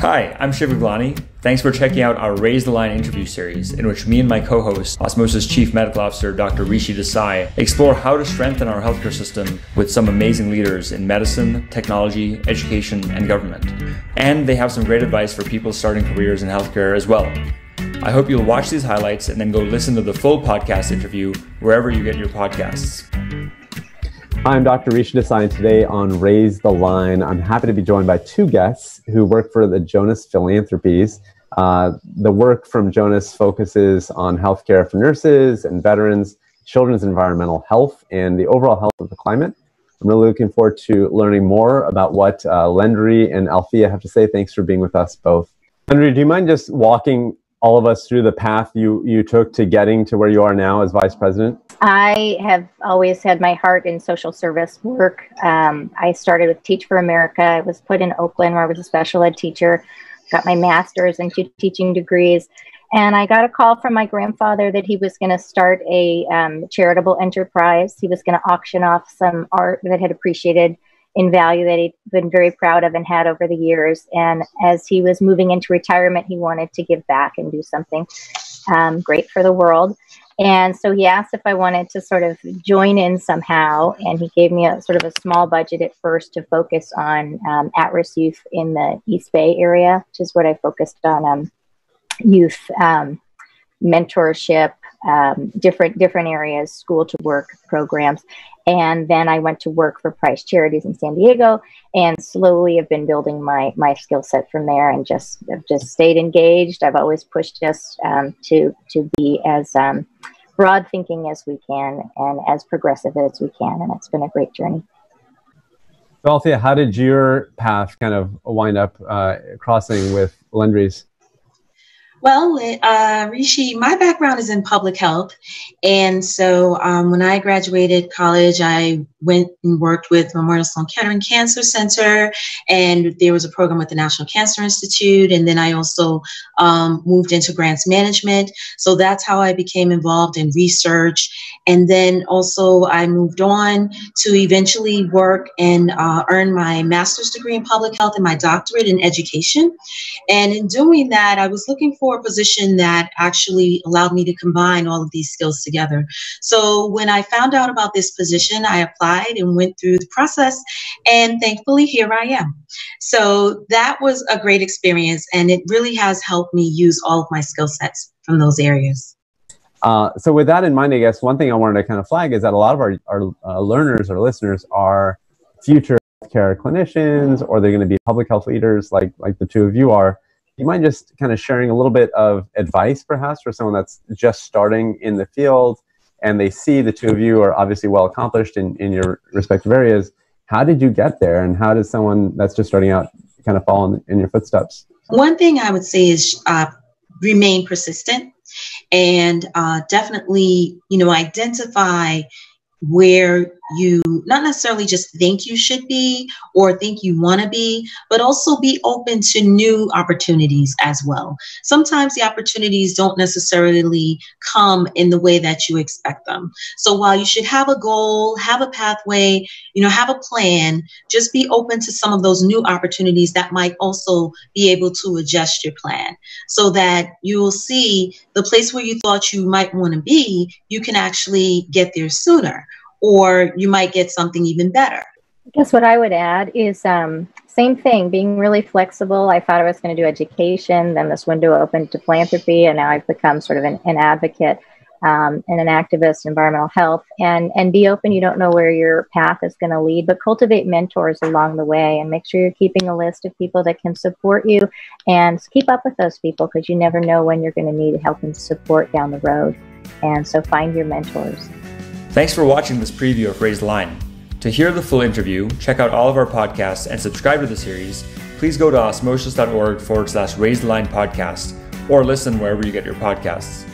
Hi, I'm Shiv Gaglani. Thanks for checking out our Raise the Line interview series, in which me and my co host, Osmosis Chief Medical Officer Dr. Rishi Desai, explore how to strengthen our healthcare system with some amazing leaders in medicine, technology, education, and government. And they have some great advice for people starting careers in healthcare as well. I hope you'll watch these highlights and then go listen to the full podcast interview wherever you get your podcasts. I'm Dr. Rishi Desai, and today on Raise the Line, I'm happy to be joined by two guests who work for the Jonas Philanthropies. Uh, the work from Jonas focuses on healthcare for nurses and veterans, children's environmental health, and the overall health of the climate. I'm really looking forward to learning more about what uh, Lendri and Althea have to say. Thanks for being with us both. Lendri, do you mind just walking all of us through the path you, you took to getting to where you are now as vice president? I have always had my heart in social service work. Um, I started with Teach for America. I was put in Oakland where I was a special ed teacher, got my master's and two teaching degrees. And I got a call from my grandfather that he was going to start a um, charitable enterprise. He was going to auction off some art that had appreciated in value that he'd been very proud of and had over the years. And as he was moving into retirement, he wanted to give back and do something um, great for the world. And so he asked if I wanted to sort of join in somehow. And he gave me a sort of a small budget at first to focus on um, at risk youth in the East Bay area, which is what I focused on um, youth um, mentorship, um, different different areas, school to work programs, and then I went to work for Price Charities in San Diego, and slowly have been building my my skill set from there, and just have just stayed engaged. I've always pushed us um, to to be as um, broad thinking as we can and as progressive as we can, and it's been a great journey. Althea, how did your path kind of wind up uh, crossing with Lendri's? Well, uh, Rishi, my background is in public health. And so um, when I graduated college, I went and worked with Memorial Sloan Kettering Cancer Center, and there was a program with the National Cancer Institute. And then I also um, moved into grants management. So that's how I became involved in research. And then also I moved on to eventually work and uh, earn my master's degree in public health and my doctorate in education. And in doing that, I was looking for a position that actually allowed me to combine all of these skills together. So when I found out about this position, I applied and went through the process, and thankfully, here I am. So that was a great experience, and it really has helped me use all of my skill sets from those areas. Uh, so with that in mind, I guess one thing I wanted to kind of flag is that a lot of our, our uh, learners or listeners are future care clinicians or they're going to be public health leaders like like the two of you are you mind just kind of sharing a little bit of advice perhaps for someone that's just starting in the field and they see the two of you are obviously well accomplished in, in your respective areas? How did you get there and how does someone that's just starting out kind of fall in, in your footsteps? One thing i would say is uh, remain persistent and uh, definitely you know identify where you not necessarily just think you should be or think you want to be, but also be open to new opportunities as well. Sometimes the opportunities don't necessarily come in the way that you expect them. So while you should have a goal, have a pathway, you know, have a plan, just be open to some of those new opportunities that might also be able to adjust your plan so that you will see the place where you thought you might want to be, you can actually get there sooner or you might get something even better. I guess what I would add is um, same thing, being really flexible. I thought I was going to do education, then this window opened to philanthropy, and now I've become sort of an, an advocate um, and an activist in environmental health. And and be open. You don't know where your path is going to lead, but cultivate mentors along the way, and make sure you're keeping a list of people that can support you, and keep up with those people because you never know when you're going to need help and support down the road. And so find your mentors. Thanks for watching this preview of Raise the Line. To hear the full interview, check out all of our podcasts, and subscribe to the series, please go to osmosis.org forward slash raise the line podcast or listen wherever you get your podcasts.